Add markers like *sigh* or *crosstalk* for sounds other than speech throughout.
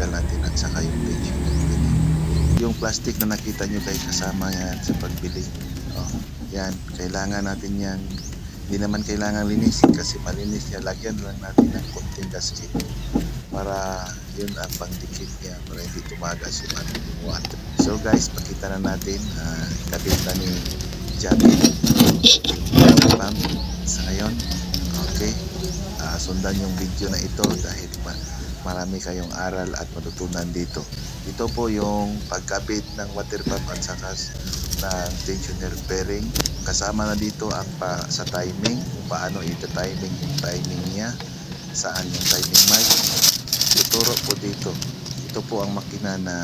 ah, na tinanggal natin at saka yung tension ng pili. Yung plastic na nakita nyo guys kasama yan sa pagbili. Oh, yan, kailangan natin yan. Hindi naman kailangan linisin kasi malinis niya. Lagyan lang natin ng konting gasket para yun ang pangdikit niya para hindi tumagas yung ating water. So guys, pakita na natin uh, kabit na ni Jackie yung pump sa ngayon. Okay. Ah, sundan yung video na ito dahil marami kayong aral at matutunan dito. Ito po yung pagkabit ng water pump at saka ng tensioner bearing. Kasama na dito ang pa sa timing, kung paano ita-timing yung timing niya, saan yung timing mark. Tuturo po dito. Ito po ang makina na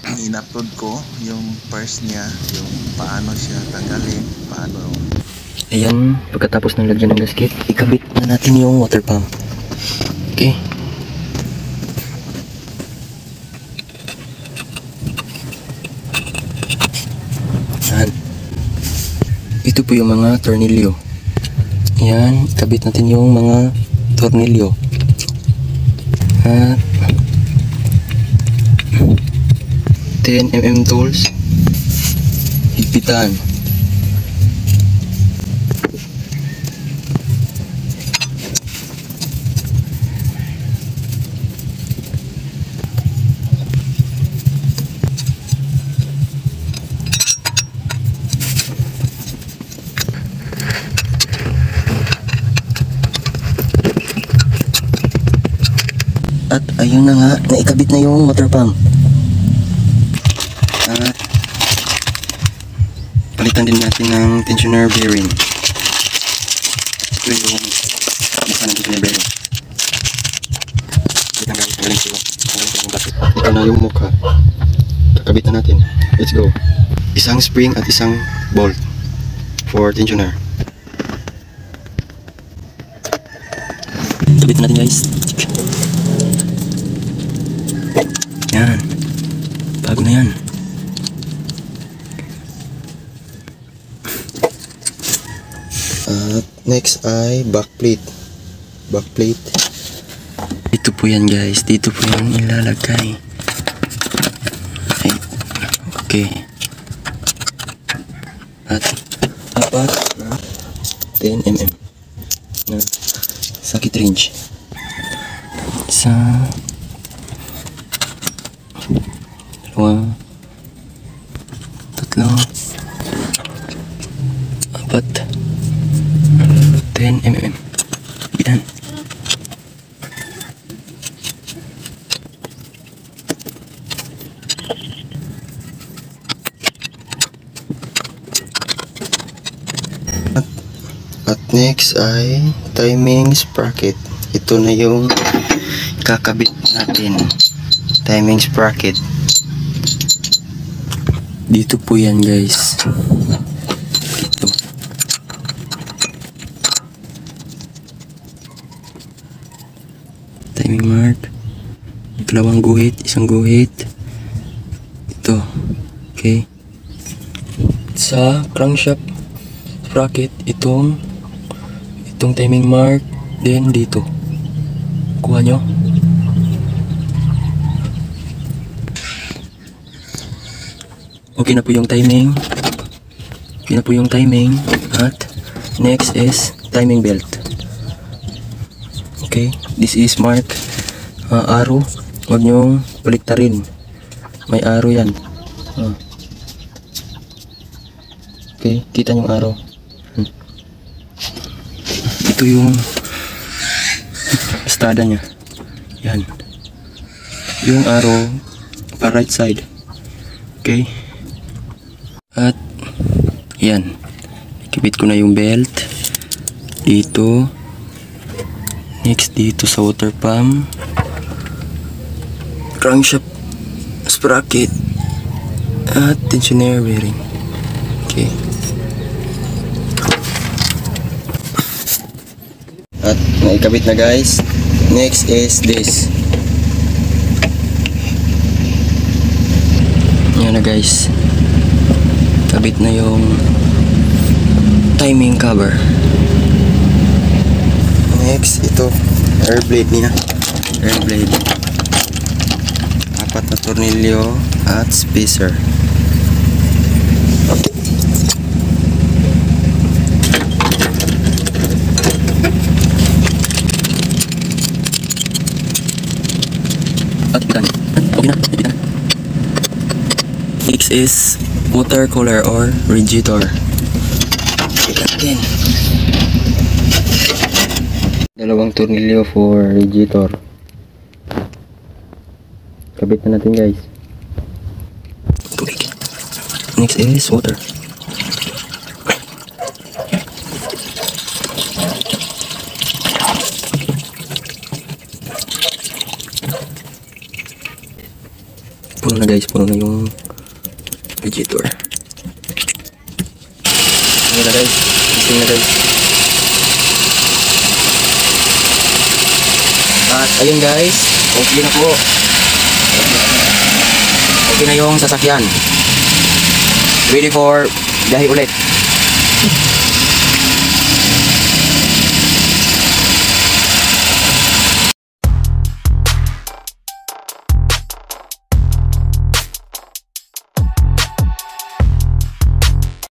*clears throat* in-upload ko, yung parts niya, yung paano siya tanggalin, paano Ayan, pagkatapos ng lagyan ng gasket, ikabit na natin yung water pump. Okay. Ayan. Ito po yung mga tornilyo. Ayan, ikabit natin yung mga tornilyo. At 10mm tools. Higpitan. At ayun na nga, naikabit na yung water pump. At palitan din natin ng tensioner bearing. Ito yung buksan ng tensioner bearing. Palitan natin, tanggalin ko. Tanggalin ko yung basket. Ito na yung mukha. Kakabit na natin. Let's go. Isang spring at isang bolt for tensioner. Kabit na natin guys. Yan. Bago na yan. At next ay backplate. Backplate. Ito po yan guys. Dito po yan ilalagay. Ay. Okay. At apat na 10 mm na sakit range. Isa dalawa, tatlo, apat, 10 mm. Yan. At, at next ay timing sprocket. Ito na yung kakabit natin timing sprocket dito po yan guys. Dito. Timing mark. Dalawang guhit isang guhit. Ito. Okay. Sa crankshaft sprocket itong itong timing mark then dito. Kuha nyo Okay na po yung timing. Okay na po yung timing. At next is timing belt. Okay, this is mark uh, arrow. Huwag niyong baliktarin. May arrow yan. Ah. Okay, kita yung arrow. Hmm. Ito yung estada niya. Yan. Yung arrow pa right side. Okay. At yan. Ikibit ko na yung belt dito. Next dito sa water pump. Crankshaft sprocket at tensioner bearing. Okay. At naikabit na guys. Next is this. Yan na guys kabit na yung timing cover next ito air blade niya air blade tornilyo at spacer. At ikan. Okay na. Next is water cooler or radiator. Ikan natin. Dalawang tornilyo for radiator. Kabit na natin guys. Tubig. Next is water. Puno na guys, puno na yung radiator. Ano na guys, gising na guys. At ayun guys, okay na po. Okay na yung sasakyan. Ready for biyahe ulit.